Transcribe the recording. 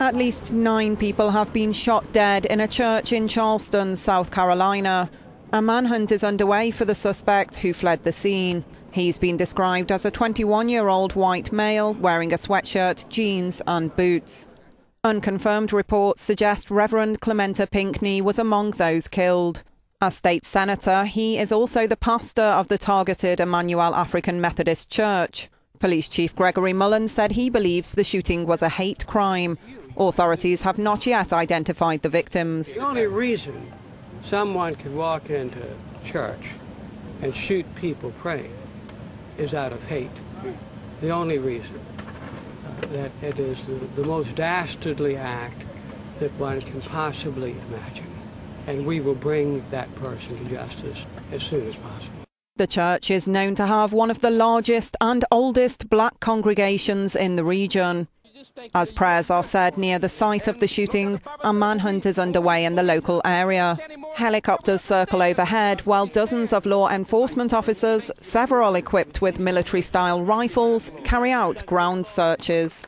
At least nine people have been shot dead in a church in Charleston, South Carolina. A manhunt is underway for the suspect who fled the scene. He's been described as a 21 year old white male wearing a sweatshirt, jeans, and boots. Unconfirmed reports suggest Reverend Clementa Pinckney was among those killed. As state senator, he is also the pastor of the targeted Emanuel African Methodist Church. Police Chief Gregory Mullen said he believes the shooting was a hate crime. Authorities have not yet identified the victims. The only reason someone could walk into church and shoot people praying is out of hate. The only reason uh, that it is the, the most dastardly act that one can possibly imagine. And we will bring that person to justice as soon as possible. The church is known to have one of the largest and oldest black congregations in the region. As prayers are said near the site of the shooting, a manhunt is underway in the local area. Helicopters circle overhead while dozens of law enforcement officers, several equipped with military style rifles, carry out ground searches.